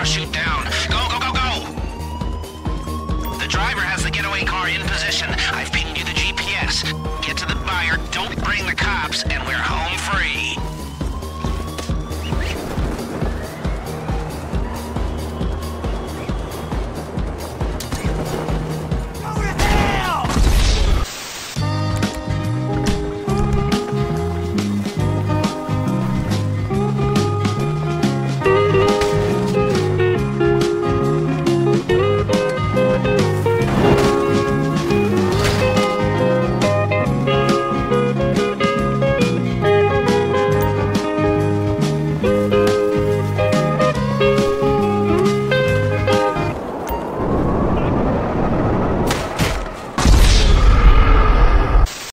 parachute down. Go, go, go, go! The driver has the getaway car in position. I've pinged you the GPS. Get to the buyer, don't bring the cops, and we're